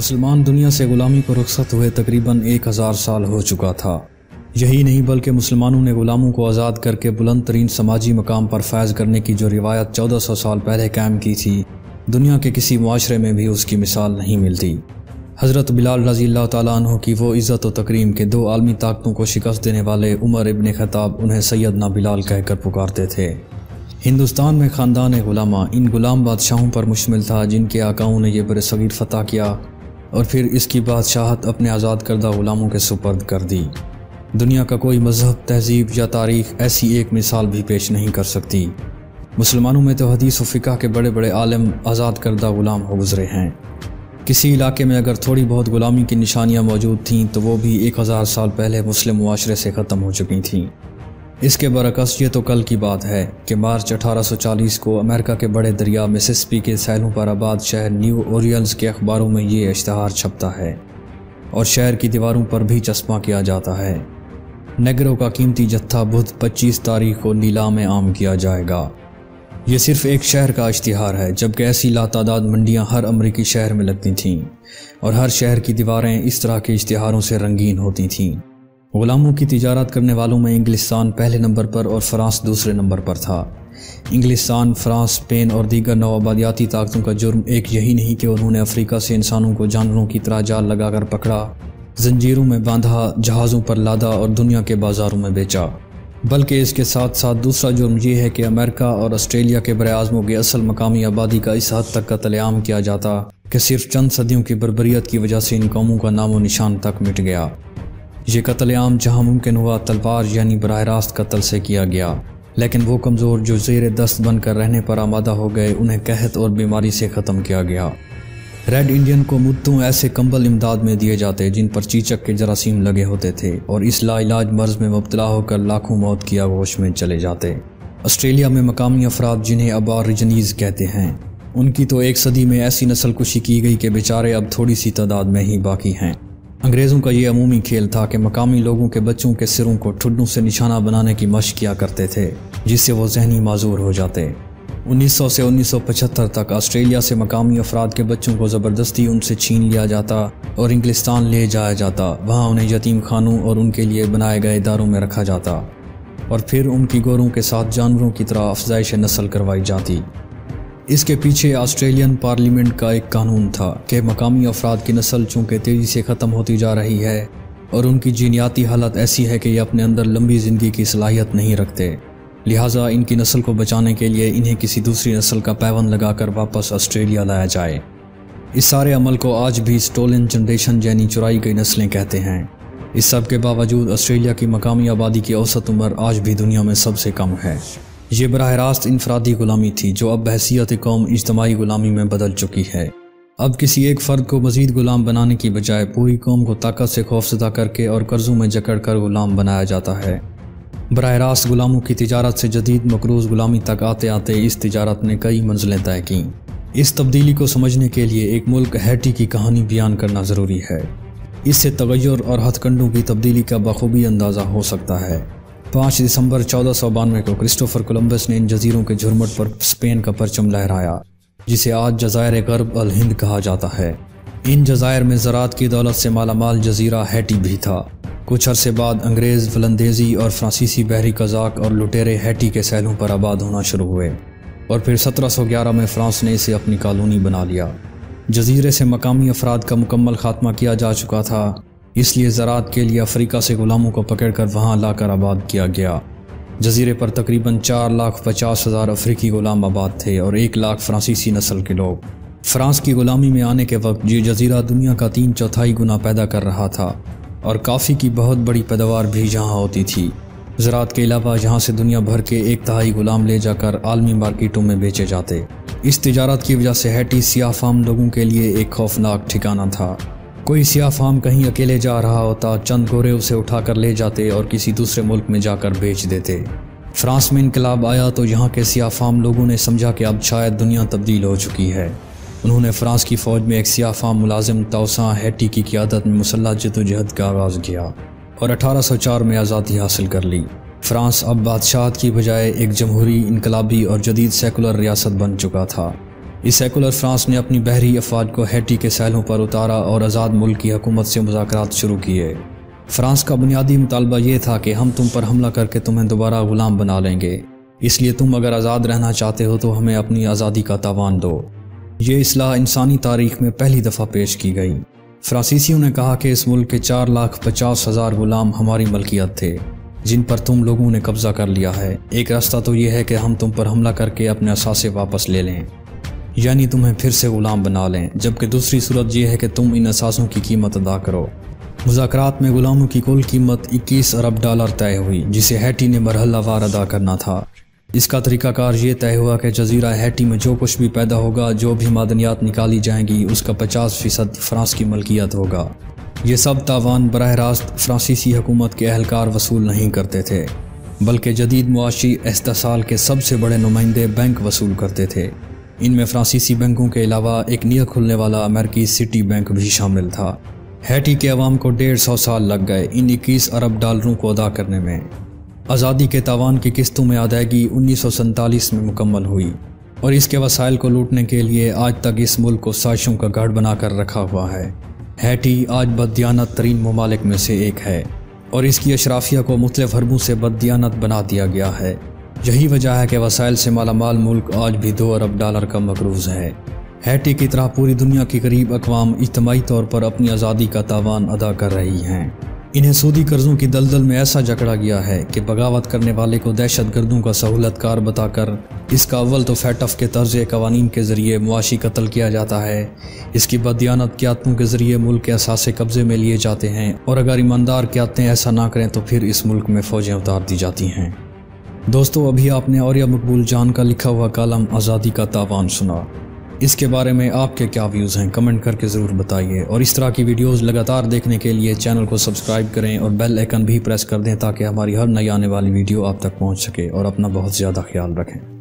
मुसलमान दुनिया से गुलामी को रुखसत हुए तकरीबन एक हज़ार साल हो चुका था। यही नहीं बल्कि मुसलमानों ने गुलामों को आज़ाद करके बुलंद तरीन समाजी मकाम पर फैज़ करने की जो रिवायत चौदह सौ साल पहले कायम की थी, दुनिया के किसी माशरे में भी उसकी मिसाल नहीं मिलती। हज़रत बिलाल रज़ी तु की वो इज़्ज़त तकरीम के दो आलमी ताकतों को शिकस्त देने वाले उमर इबन खताब उन्हें सैयद ना बिलाल कहकर पुकारते थे। हिंदुस्तान में ख़ानदान गुलामा इन गुलाम बादशाहों पर मुश्तमिल था जिनके आकाओं ने यह बर सग़ीर फ़तह किया। और फिर इसकी बादशाहत अपने आज़ाद करदा ग़ुलामों के सुपर्द कर दी। दुनिया का कोई मज़हब, तहजीब या तारीख़ ऐसी एक मिसाल भी पेश नहीं कर सकती। मुसलमानों में तो हदीस व फ़िका के बड़े बड़े आलम आज़ाद करदा ग़ुलाम हो गुज़रे हैं। किसी इलाके में अगर थोड़ी बहुत ग़ुलामी की निशानियाँ मौजूद थीं तो वो भी एक हज़ार साल पहले मुस्लिम मुआरे से ख़त्म हो चुकी थीं। इसके बरकस ये तो कल की बात है कि मार्च 1840 को अमेरिका के बड़े दरिया मिसिसिपी के सैलों पर आबाद शहर न्यू ओरियल्स के अखबारों में ये इश्तहार छपता है और शहर की दीवारों पर भी चश्मा किया जाता है। नगरों का कीमती जत्था बुध 25 तारीख को नीलाम में आम किया जाएगा। ये सिर्फ़ एक शहर का इश्तहार है, जबकि ऐसी लातादाद मंडियाँ हर अमरीकी शहर में लगती थीं और हर शहर की दीवारें इस तरह के इश्तिहारों से रंगीन होती थीं। ग़ुलामों की तजारत करने वालों में इंग्लिस्तान पहले नंबर पर और फ्रांस दूसरे नंबर पर था। इंग्लिस्तान फ्रांस, स्पेन और दीगर नवाबादियाती ताकतों का जुर्म एक यही नहीं कि उन्होंने अफ्रीका से इंसानों को जानवरों की तरह जाल लगाकर पकड़ा, जंजीरों में बांधा, जहाज़ों पर लादा और दुनिया के बाज़ारों में बेचा। बल्कि इसके साथ साथ दूसरा जुर्म यह है कि अमेरिका और ऑस्ट्रेलिया के बरआज़मों की असल मकामी आबादी का इस हद तक कतलेआम किया जाता कि सिर्फ़ चंद सदियों की बरबरीत की वजह से इन कौमों का नामो निशान तक मिट गया। ये कत्लेआम जहाँ मुमकिन हुआ तलवार यानी बरह रास्त कत्ल से किया गया। लेकिन वो कमज़ोर जो जेर दस्त बनकर रहने पर आमादा हो गए, उन्हें कहत और बीमारी से ख़त्म किया गया। रेड इंडियन को मुद्दों ऐसे कंबल इमदाद में दिए जाते जिन पर चीचक के जरासीम लगे होते थे और इस लाइलाज मर्ज में मुबतला होकर लाखों मौत की आगोश में चले जाते। ऑस्ट्रेलिया में मकामी अफराद जिन्हें अबार रिजनीज कहते हैं, उनकी तो एक सदी में ऐसी नस्ल कुशी की गई कि बेचारे अब थोड़ी सी तादाद में ही बाकी हैं। अंग्रेज़ों का ये अमूमी खेल था कि मकामी लोगों के बच्चों के सिरों को ठुड्डों से निशाना बनाने की मश किया करते थे, जिससे वो जहनी माजूर हो जाते। 1900 से 1975 तक ऑस्ट्रेलिया से मकामी अफराद के बच्चों को ज़बरदस्ती उनसे छीन लिया जाता और इंग्लिस्तान ले जाया जाता। वहाँ उन्हें यतीम खानों और उनके लिए बनाए गए इदारों में रखा जाता और फिर उनकी गोरों के साथ जानवरों की तरह अफजाइश नस्ल करवाई जाती। इसके पीछे ऑस्ट्रेलियन पार्लियामेंट का एक कानून था कि मकामी अफराद की नस्ल चूँकि तेज़ी से ख़त्म होती जा रही है और उनकी जीनियाती हालत ऐसी है कि ये अपने अंदर लंबी ज़िंदगी की सलाहियत नहीं रखते। लिहाजा इनकी नस्ल को बचाने के लिए इन्हें किसी दूसरी नस्ल का पैवन लगाकर वापस ऑस्ट्रेलिया लाया जाए। इस सारे अमल को आज भी स्टोलन जनरेशन यानी चुराई गई नस्लें कहते हैं। इस सब के बावजूद ऑस्ट्रेलिया की मकामी आबादी की औसत उम्र आज भी दुनिया में सबसे कम है। ये बरह रास्त इनफरादी गुलामी थी जो अब बहसीत कौम इज्तमाही गुलामी में बदल चुकी है अब किसी एक फ़र्द को मजीद गुलाम बनाने की बजाय पूरी कौम को ताकत से खौफसदा करके और कर्ज़ों में जकड़ कर गुलाम बनाया जाता है बरह रास्त गुलामों की तजारत से जदीद मकरूज़ गुलामी तक आते आते इस तजारत ने कई मंजिलें तय की इस तब्दीली को समझने के लिए एक मुल्क हैटी की कहानी बयान करना ज़रूरी है इससे तगैर और हथकंडों की तब्दीली का बखूबी अंदाज़ा हो सकता है पाँच दिसंबर चौदह सौ बानवे को क्रिस्टोफर कोलंबस ने इन जजीरों के झुरमट पर स्पेन का परचम लहराया, जिसे आज जजायर गर्ब अल हिंद कहा जाता है। इन जजायर में ज़रात की दौलत से मालामाल जजीरा हैटी भी था। कुछ अरसे बाद अंग्रेज़, फलंदेजी और फ्रांसीसी बहरी कजाक और लुटेरे हैटी के सैलों पर आबाद होना शुरू हुए और फिर 1711 में फ्रांस ने इसे अपनी कॉलोनी बना लिया। जजीरे से मकामी अफराद का मुकम्मल खात्मा किया जा चुका था। इसलिए ज़रात के लिए अफ्रीका से ग़ुलामों को पकड़कर वहाँ लाकर आबाद किया गया। जजीरे पर तकरीबन चार लाख पचास हज़ार अफ्रीकी ग़ुलाम आबाद थे और एक लाख फ्रांसीसी नस्ल के लोग। फ्रांस की ग़ुलामी में आने के वक्त ये जजीरा दुनिया का तीन चौथाई गुना पैदा कर रहा था और काफ़ी की बहुत बड़ी पैदावार भी यहाँ होती थी। ज़रात के अलावा यहाँ से दुनिया भर के एक तहाई गुलाम ले जाकर आलमी मार्केटों में बेचे जाते। इस तजारत की वजह से हैटी सियाफाम लोगों के लिए एक खौफनाक ठिकाना था। कोई सिया फार्म कहीं अकेले जा रहा होता, चंद गोरे उसे उठाकर ले जाते और किसी दूसरे मुल्क में जाकर बेच देते। फ्रांस में इनकलाब आया तो यहाँ के सिया फार्म लोगों ने समझा कि अब शायद दुनिया तब्दील हो चुकी है। उन्होंने फ्रांस की फ़ौज में एक सिया फार्म मुलाजिम तोसा हैटी की क्यादत में मुसल्ह जदोजहद का आगाज़ किया और 1804 में आज़ादी हासिल कर ली। फ्रांस अब बादशाहत की बजाय एक जमहूरी इनकलाबी और जदीद सेकुलर रियासत बन चुका था। इस सेकुलर फ्रांस ने अपनी बहरी अफवाज को हैटी के सैलों पर उतारा और आज़ाद मुल्क की हुकूमत से मुजाकर शुरू किए। फ्रांस का बुनियादी मुतालबा ये था कि हम तुम पर हमला करके तुम्हें दोबारा गुलाम बना लेंगे। इसलिए तुम अगर आज़ाद रहना चाहते हो तो हमें अपनी आज़ादी का तावान दो। ये असलाह इंसानी तारीख में पहली दफ़ा पेश की गई। फ्रांसीसियों ने कहा कि इस मुल्क के चार लाख पचास हज़ार गुलाम हमारी मलकियत थे, जिन पर तुम लोगों ने कब्जा कर लिया है। एक रास्ता तो यह है कि हम तुम पर हमला करके अपने असासे वापस ले लें। यानी तुम्हें फिर से गुलाम बना लें, जबकि दूसरी सूरत यह है कि तुम इन असासों की कीमत अदा करो। मुजाकर में गुलामों की कुल कीमत 21 अरब डॉलर तय हुई, जिसे हैटी ने मरहलावार अदा करना था। इसका तरीकाकार ये तय हुआ कि जजीरा हैटी में जो कुछ भी पैदा होगा, जो भी मादनियात निकाली जाएँगी, उसका 50 फ़ीसद फ्रांस की मलकियत होगा। ये सब तावान बरह रास्त फ्रांसीसी हुकूमत के अहलकार वसूल नहीं करते थे, बल्कि जदीद मुआशी इस्ताल के सबसे बड़े नुमाइंदे बैंक वसूल करते थे। इनमें फ्रांसीसी बैंकों के अलावा एक निया खुलने वाला अमेरिकी सिटी बैंक भी शामिल था। हैटी के अवाम को डेढ़ सौ साल लग गए इन इक्कीस अरब डॉलरों को अदा करने में। आज़ादी के तावान की किस्तों में अदायगी उन्नीस में मुकम्मल हुई और इसके वसाइल को लूटने के लिए आज तक इस मुल्क को साजिशों का गढ़ बनाकर रखा हुआ है। हैटी आज बददियानत तरीन ममालिक में से एक है और इसकी अशराफिया को मुख्तफ हरबों से बददियानत बना दिया गया है। यही वजह है कि वसाइल से मालामाल मुल्क आज भी दो अरब डॉलर का मकरूज है। हैटी की तरह पूरी दुनिया की करीब अकवाम इज्तमाही तौर पर अपनी आज़ादी का तावान अदा कर रही हैं। इन्हें सूदी कर्जों की दलदल में ऐसा जकड़ा गया है कि बगावत करने वाले को दहशत गर्दों का सहूलतकार बताकर इसका अव्वल तो फैटफ के तर्ज कवानीन के ज़रिए मुआशी कत्ल किया जाता है। इसकी बदयानत क्यातों के ज़रिए मुल्क के असासे कब्ज़े में लिए जाते हैं और अगर ईमानदार क्यातें ऐसा ना करें तो फिर इस मुल्क में फ़ौजें उतार दी जाती हैं। दोस्तों, अभी आपने और मकबूल जान का लिखा हुआ कलम आज़ादी का तावान सुना। इसके बारे में आपके क्या व्यूज़ हैं, कमेंट करके ज़रूर बताइए। और इस तरह की वीडियोस लगातार देखने के लिए चैनल को सब्सक्राइब करें और बेल आइकन भी प्रेस कर दें ताकि हमारी हर नई आने वाली वीडियो आप तक पहुँच सके और अपना बहुत ज़्यादा ख्याल रखें।